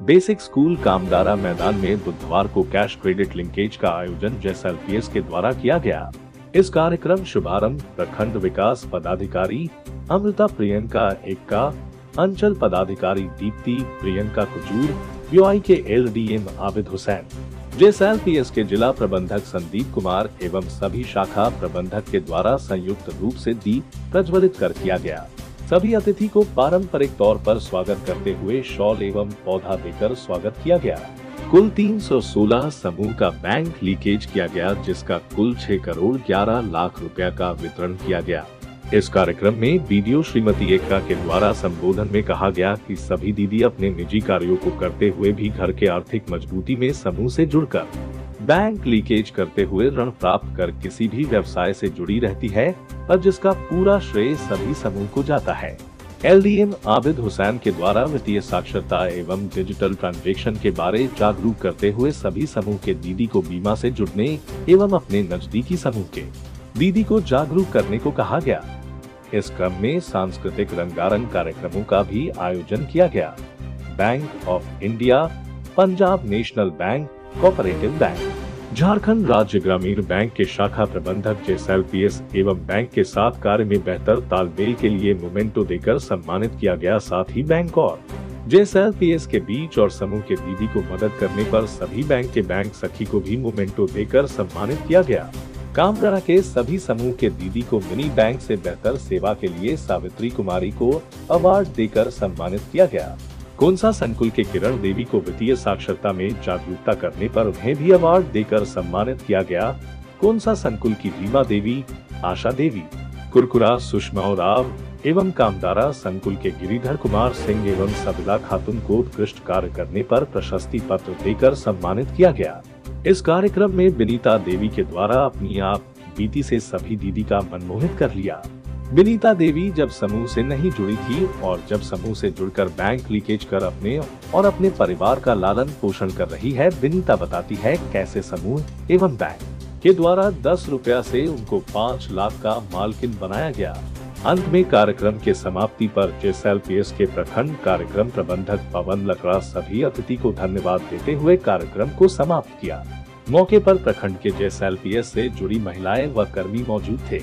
Basic school कामदारा मैदान में बुधवार को कैश क्रेडिट लिंकेज का आयोजन जेएसएलपीएस के द्वारा किया गया। इस कार्यक्रम शुभारंभ, प्रखंड विकास पदाधिकारी अमृता प्रियंका एक्का, अंचल पदाधिकारी दीप्ति प्रियंका कुजूर बीओआई के L D M Abid Hussain. JSLPS के जिला प्रबंधक संदीप कुमार एवं सभी शाखा प्रबंधक के द्वारा संयुक्त रूप से दीप प्रज्वलित कर किया गया। सभी अतिथि को पारंपरिक तौर पर स्वागत करते हुए शॉल एवं पौधा देकर स्वागत किया गया। कुल 316 समूह का बैंक लीकेज किया गया, जिसका कुल 6 करोड़ 11 लाख रुपया का वितरण किया गया। इस कार्यक्रम में वीडियो श्रीमती एकता के द्वारा संबोधन में कहा गया कि सभी दीदी अपने निजी कार्यों को करते हुए भी घर के आर्थिक मजबूती में समूह से जुड़कर। बैंक लीकेज करते हुए ऋण प्राप्त कर किसी भी व्यवसाय से जुड़ी रहती है और जिसका पूरा श्रेय सभी समूह को जाता है। एलडीएम आबिद हुसैन के द्वारा वित्तीय साक्षरता एवं डिजिटल ट्रांजेक्शन के बारे जागरूक करते हुए सभी समूह के दीदी को बीमा से जुड़ने एवं अपने नजदीकी समूह के दीदी को जागरूक करने को कहा गया। इस क्रम में सांस्कृतिक रंगारंग कार्यक्रमों का भी आयोजन किया गया। Bank of India, Punjab National Bank, cooperative bank. Jharkhand राज्य ग्रामीण बैंक के शाखा प्रबंधक जेएसएलपीएस एवं बैंक के साथ कार्य में बेहतर तालमेल के लिए मोमेंटो देकर सम्मानित किया गया साथ ही बैंक और। जेएसएलपीएस के बीच और समूह के दीदी को मदद करने पर सभी बैंक के बैंक सखी को भी मोमेंटो देकर सम्मानित किया गया। कामगारा के सभी समूह के दीदी को मिनी बैंक से बेहतर सेवा के लिए सावित्री कुमारी को अवार्ड देकर सम्मानित किया गया। कोनसा संकुल के किरण देवी को वित्तीय साक्षरता में जागरूकता करने पर उन्हें भी अवार्ड देकर सम्मानित किया गया? कोनसा संकुल की रीमा देवी, आशा देवी, कुरकुरा, सुषमा राव एवं कामदारा संकुल के गिरिधर कुमार सिंह एवं सबला खातून को उत्कृष्ट कार्य करने पर प्रशस्ति पत्र देकर सम्मानित किया गया? इस कार्यक्रम में विनीता देवी के द्वारा अपनी आप, बीती से सभी दीदी का मनमोहित कर लिया। विनीता देवी जब समूह से नहीं जुड़ी थी और जब समूह से जुड़कर बैंक लीकेज कर अपने और अपने परिवार का लालन पोषण कर रही है, विनीता बताती है कैसे समूह एवं बैंक के द्वारा दस रुपया से उनको पाँच लाख का मालकिन बनाया गया। अंत में कार्यक्रम के समाप्ति पर जेएसएलपीएस के प्रखंड कार्यक्रम प्रबंधक पवन लकड़ा सभी अतिथि को धन्यवाद देते हुए कार्यक्रम को समाप्त किया। मौके पर प्रखंड के जेएसएलपीएस से जुड़ी महिलाएँ व कर्मी मौजूद थे।